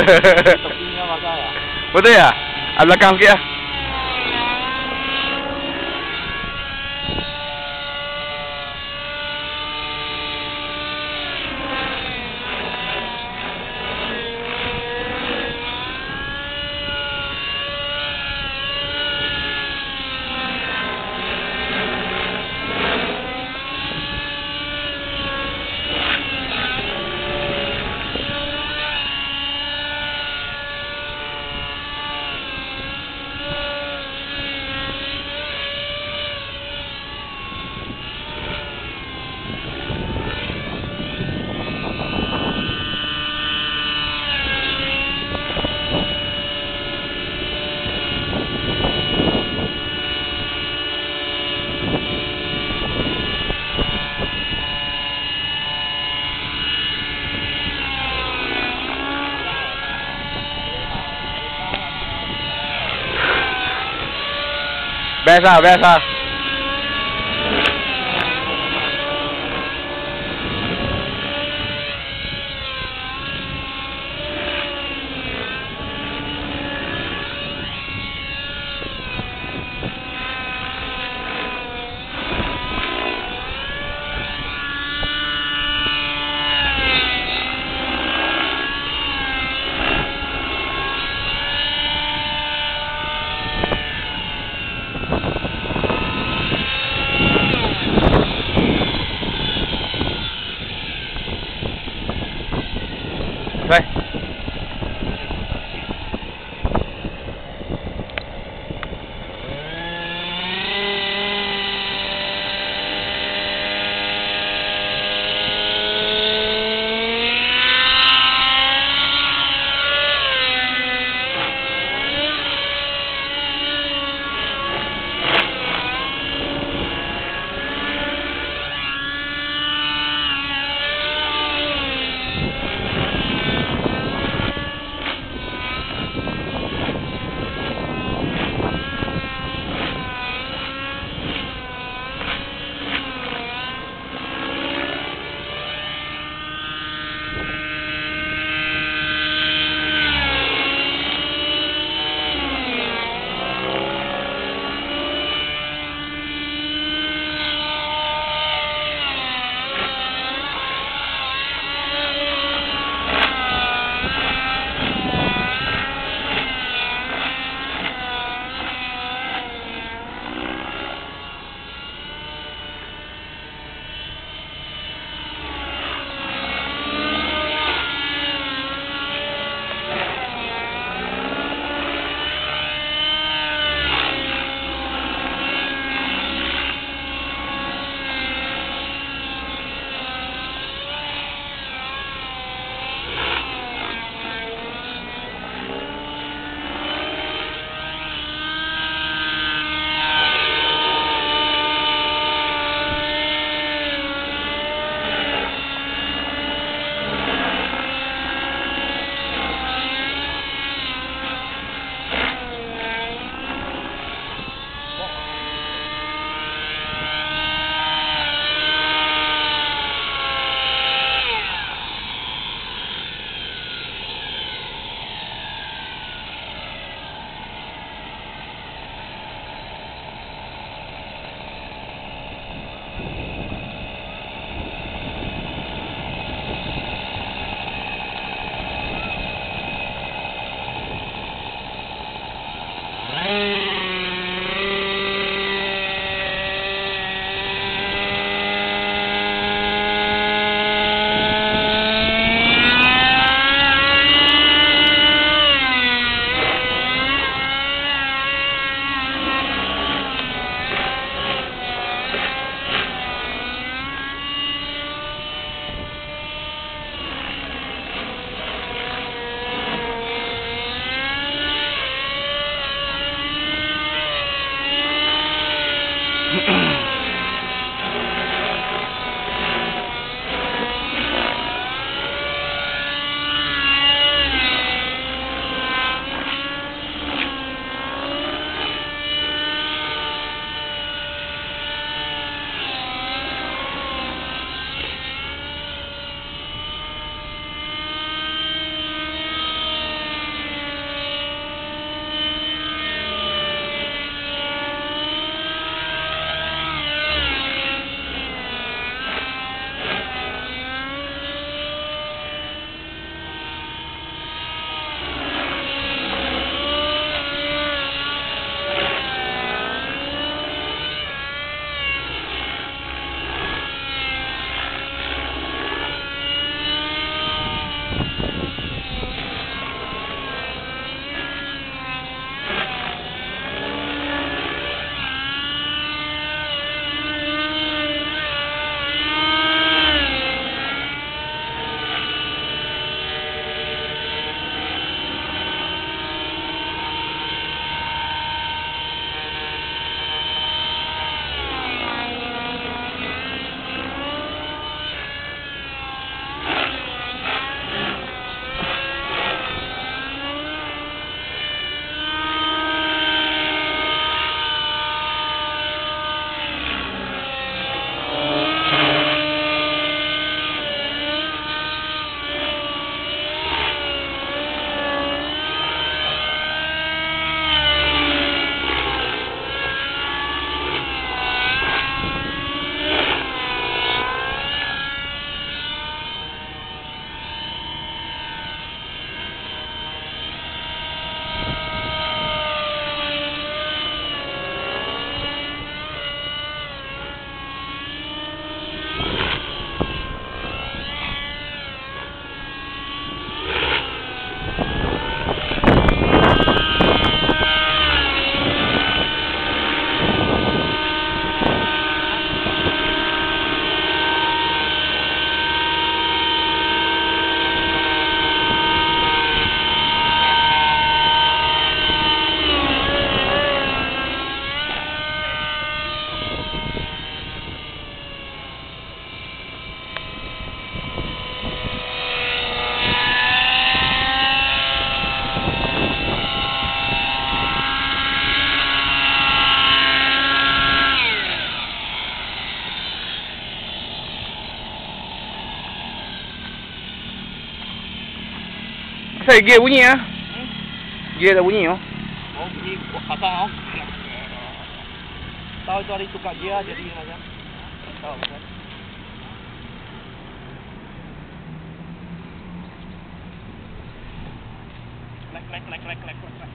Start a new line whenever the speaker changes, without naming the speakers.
Tepinya pakai lah.
Betul ya? Ah, belakang sikit lah. Best lah, Bye. Saya gear bunyi ah. Gear dah bunyi oh.
Oh, bunyi pasang oh. Tahu itu hari tukar gear jadi macam. Tahu kan? Lek lek lek lek lek lek.